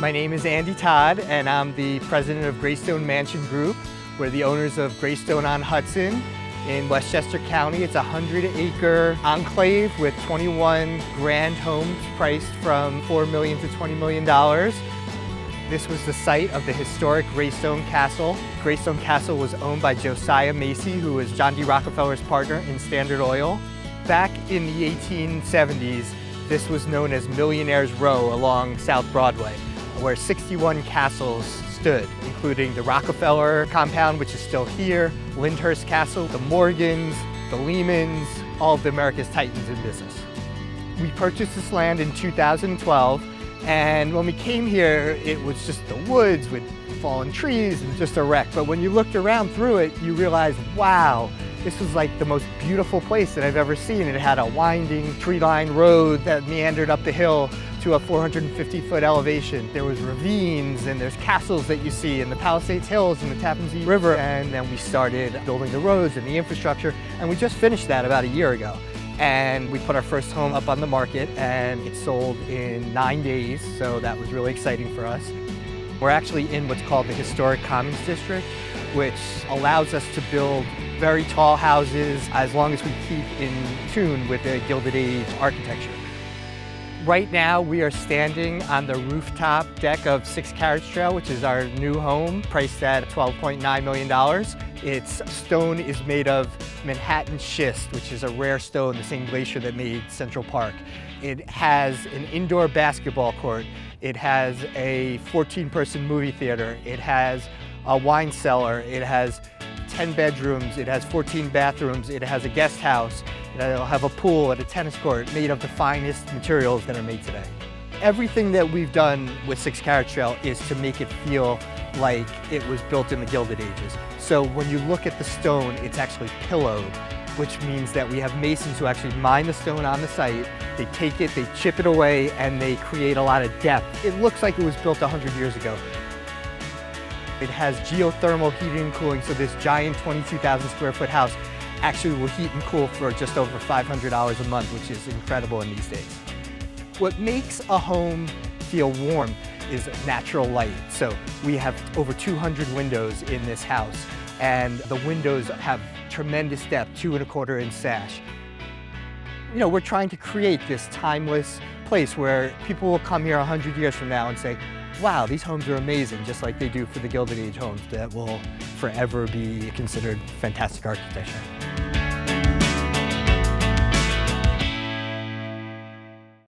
My name is Andy Todd and I'm the president of Greystone Mansion Group. We're the owners of Greystone on Hudson in Westchester County. It's a 100 acre enclave with 21 grand homes priced from 4 million to 20 million dollars. This was the site of the historic Greystone Castle. Greystone Castle was owned by Josiah Macy, who was John D. Rockefeller's partner in Standard Oil. Back in the 1870s, this was known as Millionaire's Row along South Broadway, where 61 castles stood, including the Rockefeller compound, which is still here, Lyndhurst Castle, the Morgans, the Lehmans, all of the America's titans in business. We purchased this land in 2012 and when we came here, it was just the woods with fallen trees and just a wreck. But when you looked around through it, you realized, wow, this was like the most beautiful place that I've ever seen. It had a winding tree-lined road that meandered up the hill to a 450 foot elevation. There was ravines and there's castles that you see in the Palisades Hills and the Tappan Zee River. And then we started building the roads and the infrastructure. And we just finished that about a year ago and we put our first home up on the market and it sold in nine days, so that was really exciting for us. We're actually in what's called the Historic Commons District, which allows us to build very tall houses as long as we keep in tune with the Gilded Age architecture. Right now we are standing on the rooftop deck of Six Carriage Trail, which is our new home, priced at $12.9 million. Its stone is made of Manhattan schist, which is a rare stone, the same glacier that made Central Park. It has an indoor basketball court. It has a 14-person movie theater. It has a wine cellar. It has 10 bedrooms. It has 14 bathrooms. It has a guest house. It'll have a pool and a tennis court made of the finest materials that are made today. Everything that we've done with Six Carriage Trail is to make it feel like it was built in the Gilded Ages. So when you look at the stone, it's actually pillowed, which means that we have masons who actually mine the stone on the site, they take it, they chip it away, and they create a lot of depth. It looks like it was built 100 years ago. It has geothermal heating and cooling, so this giant 22,000 square foot house actually will heat and cool for just over $500 a month, which is incredible in these days. What makes a home feel warm is natural light. So we have over 200 windows in this house and the windows have tremendous depth, two and a quarter inch sash. You know, we're trying to create this timeless place where people will come here 100 years from now and say, wow, these homes are amazing, just like they do for the Gilded Age homes that will forever be considered fantastic architecture.